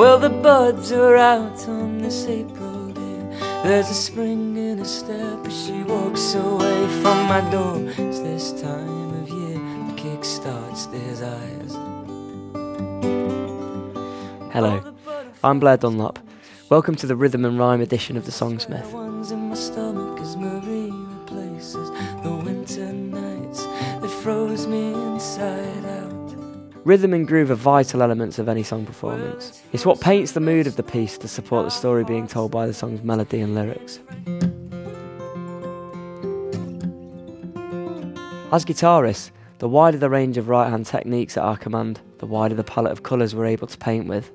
Well, the buds are out on this April day. There's a spring in her step as she walks away from my door. It's this time of year the kick starts eyes. Hello, I'm Blair Dunlop. Welcome to the Rhythm and Rhyme edition of the Songsmith. Rhythm and groove are vital elements of any song performance. It's what paints the mood of the piece to support the story being told by the song's melody and lyrics. As guitarists, the wider the range of right hand techniques at our command, the wider the palette of colours we're able to paint with.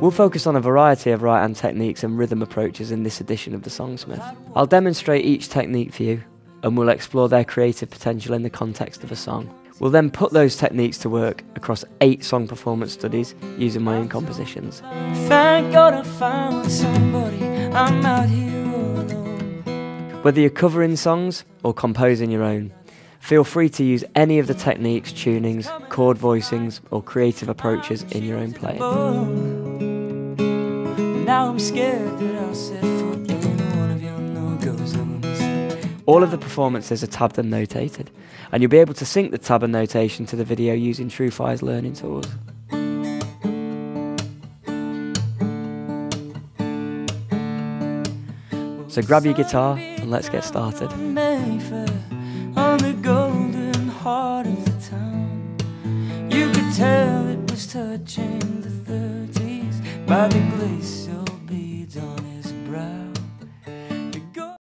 We'll focus on a variety of right hand techniques and rhythm approaches in this edition of the Songsmith. I'll demonstrate each technique for you and we'll explore their creative potential in the context of a song. We'll then put those techniques to work across eight song performance studies using my own compositions. Thank God I found somebody, I'm out here alone. Whether you're covering songs or composing your own, feel free to use any of the techniques, tunings, chord voicings, or creative approaches in your own playing. All of the performances are tabbed and notated, and you'll be able to sync the tab and notation to the video using TrueFire's learning tools. So grab your guitar and let's get started. You could tell it was touching the 30s by the